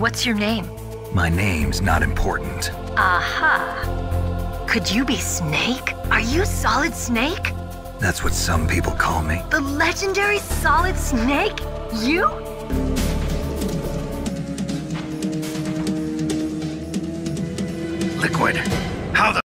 What's your name? My name's not important. Aha. Could you be Snake? Are you Solid Snake? That's what some people call me. The legendary Solid Snake? You? Liquid, how the